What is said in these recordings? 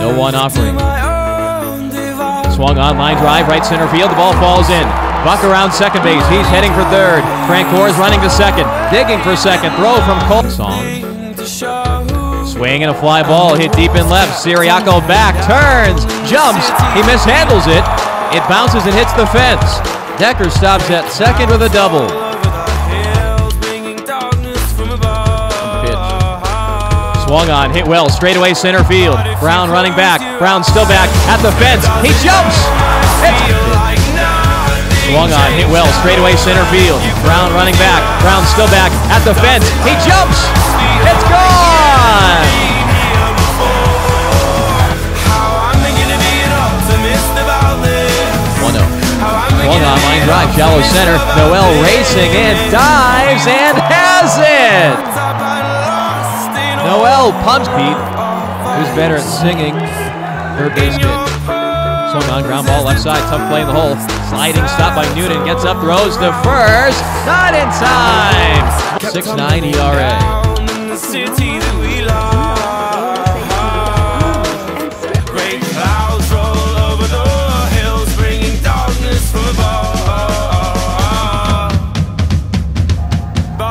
No one offering. Swung on line drive, right center field. The ball falls in. Buck around second base. He's heading for third. Francoeur is running to second. Digging for second. Throw from Cole. Song. Swing and a fly ball hit deep in left. Siriaco back, turns, jumps. He mishandles it. It bounces and hits the fence. Decker stops at second with a double. Swung on, hit well, straightaway center field. Brown running back. Brown still back at the fence. He jumps. It's Swung on, hit well, straightaway center field. Brown running back. Brown still back at the fence. He jumps. It's gone. One zero. Swung on, line drive, shallow center. Noel racing in, dives and has it. Noel pumps Pete. Who's better at singing? Third base kid. Swung on, ground ball left side, tough play in the hole. Sliding stop by Noonan, gets up, throws to first. Not in time. 6-9 ERA.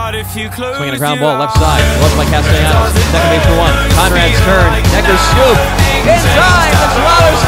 Swinging a ground ball left side, left by Castellanos. Second base for one. Conrad's turn. Decker's scoop. In time, the Swallows turn it.